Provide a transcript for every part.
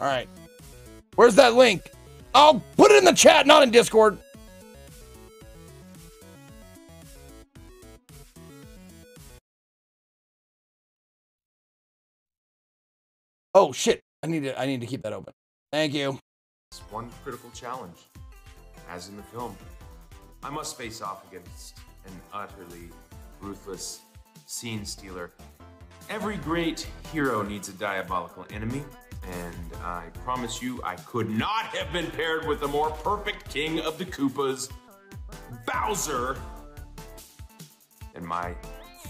All right. Where's that link? I'll put it in the chat, not in Discord. Oh shit. I need to I need to keep that open. Thank you. It's one critical challenge. As in the film, I must face off against an utterly ruthless scene stealer. Every great hero needs a diabolical enemy, and I promise you, I could not have been paired with a more perfect king of the Koopas, Bowser, and my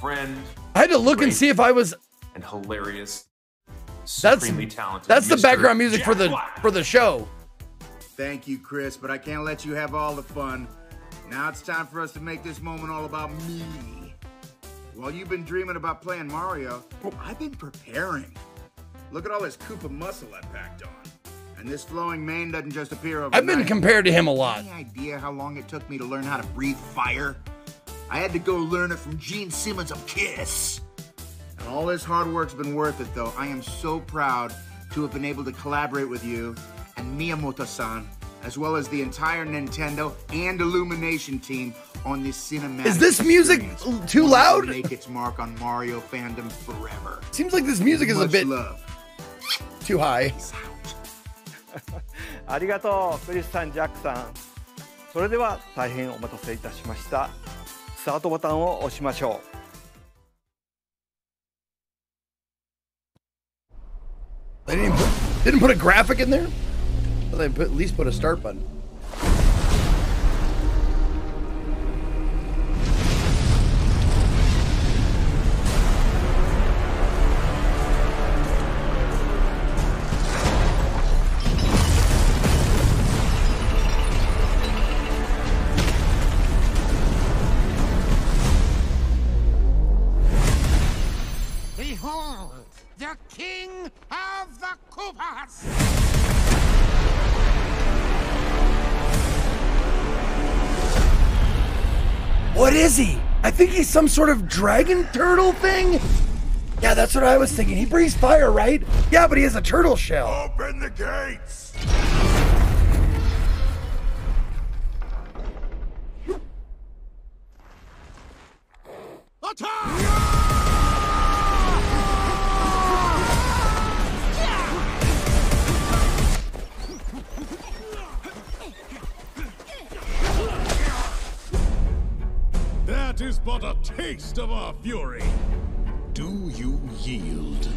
friend. I had to look and see if I was and hilarious, that's supremely talented. that's the background music for the Black. for the show. Thank you, Chris, but I can't let you have all the fun. Now it's time for us to make this moment all about me. While you've been dreaming about playing Mario, oh. I've been preparing. Look at all this Koopa muscle I packed on. And this flowing mane doesn't just appear overnight. I've been compared to him a lot. Any idea how long it took me to learn how to breathe fire? I had to go learn it from Gene Simmons of Kiss. And all this hard work's been worth it, though. I am so proud to have been able to collaborate with you and Miyamoto-san, as well as the entire Nintendo and Illumination team on this cinematic. Is this music too loud? Make its mark on Mario fandom forever. Seems like this music is a bit love. Too high. ありがとうクリスさんジャックさんそれでは大変お待たせいたしましたスタートボタンを押しましょ They didn't put, didn't put a graphic in there. Well, they put, at least put a start button. What is he? I think he's some sort of dragon turtle thing. Yeah, that's what I was thinking. He breathes fire, right? Yeah, but he has a turtle shell. Open the gates! But a taste of our fury. Do you yield?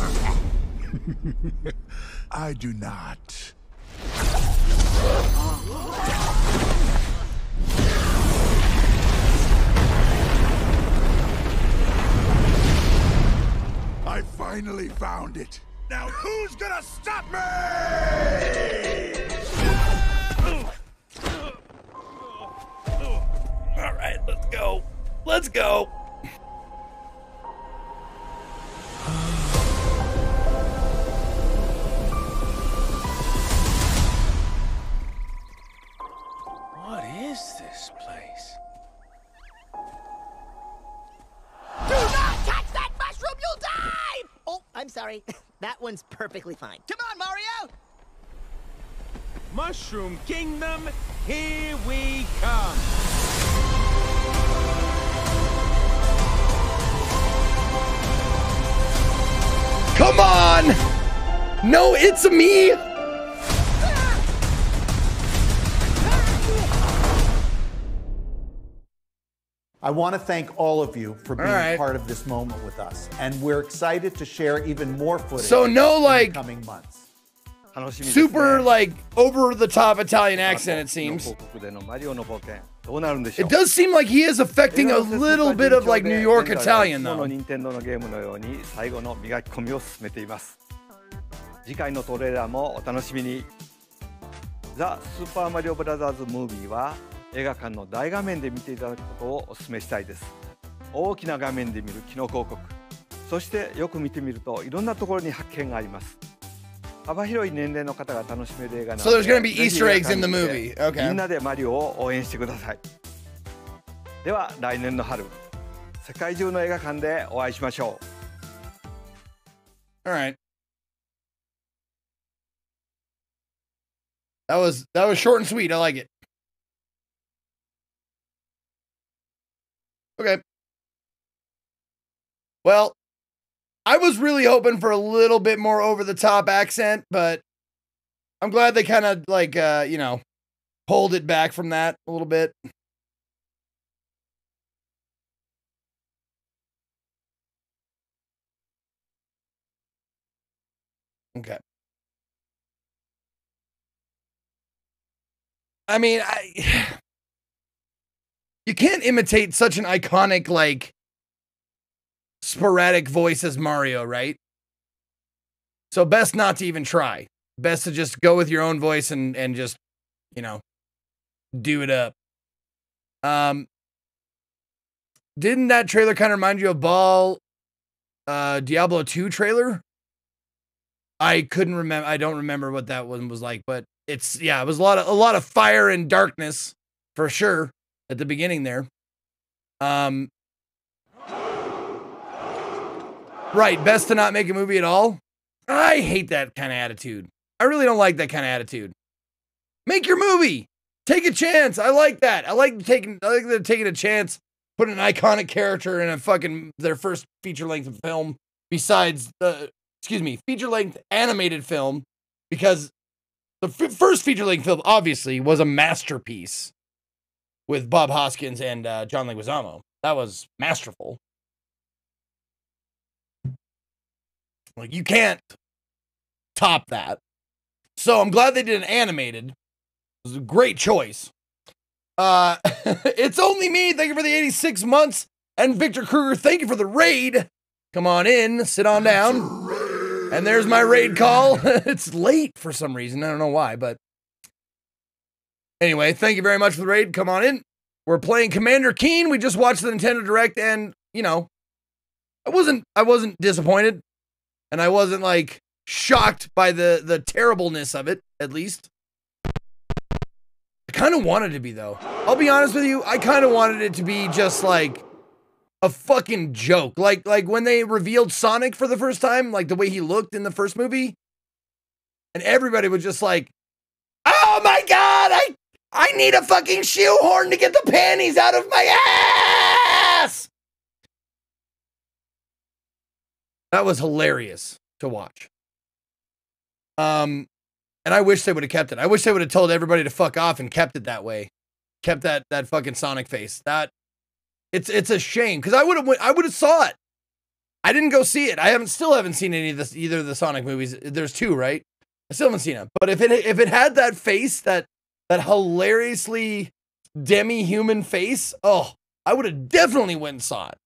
I do not. I finally found it. Now who's gonna stop me? Let's go. What is this place? Do not touch that mushroom, you'll die! Oh, I'm sorry. That one's perfectly fine. Come on, Mario! Mushroom Kingdom, here we come. Come on! No, it's me! I want to thank all of you for being right. part of this moment with us, and we're excited to share even more footage. So no, like coming months. Super like over the top Italian accent, it seems. どうなるんでしょ It う does seem like he is affecting a little bit of like New York Italian の.任天堂のゲームのように最後の磨き込みを進めています。次回のトレーラーもお楽しみに。ザ・スーパーマリオブラザーズ・ムービーは映画館の大画面で見ていただくことをお勧めしたいです。大きな画面で見るキノ広告そしてよく見てみるといろんなところに発見があります幅広い年齢の方が楽しめる映画なの So there's で gonna be ぜひ Easter eggs in the 映画館に movie. 来て Okay. みんなでマリオを応援してくださいでは来年の春世界中の映画館でお会いしましょう All right. That was that was short and sweet. I like it. Okay. Well, I was really hoping for a little bit more over the top accent, but I'm glad they kind of like uh, you know, pulled it back from that a little bit. Okay. I mean, I you can't imitate such an iconic like sporadic voice as Mario, right? So best not to even try. Best to just go with your own voice and and just, you know, do it up. Um didn't that trailer kind of remind you of Ball uh Diablo 2 trailer? I couldn't remember I don't remember what that one was like, but it's yeah, it was a lot of a lot of fire and darkness for sure at the beginning there. Um Right, best to not make a movie at all. I hate that kind of attitude. I really don't like that kind of attitude. Make your movie. Take a chance. I like that. I like taking I like taking a chance, put an iconic character in a fucking their first feature length film besides the excuse me, feature length animated film because the f- first feature length film obviously was a masterpiece with Bob Hoskins and uh, John Leguizamo. That was masterful. Like you can't top that. So I'm glad they did an animated. It was a great choice. Uh it's only me. Thank you for the 86 months. And Victor Kruger, thank you for the raid. Come on in, sit on down. And there's my raid call. it's late for some reason. I don't know why, but anyway, thank you very much for the raid. Come on in. We're playing Commander Keen. We just watched the Nintendo Direct, and you know, I wasn't I wasn't disappointed, and I wasn't like shocked by the the terribleness of it. At least, I kind of wanted to be though. I'll be honest with you. I kind of wanted it to be just like a fucking joke. Like like when they revealed Sonic for the first time, like the way he looked in the first movie. And everybody was just like, "Oh my god, I I need a fucking shoehorn to get the panties out of my ass." That was hilarious to watch. Um and I wish they would have kept it. I wish they would have told everybody to fuck off and kept it that way. Kept that that fucking Sonic face. That it's it's a shame because I would have I would have saw it. I didn't go see it. I haven't still haven't seen any of this either of the Sonic movies. There's two, right? I still haven't seen them. But if it if it had that face, that that hilariously demi-human face, oh, I would have definitely went and saw it.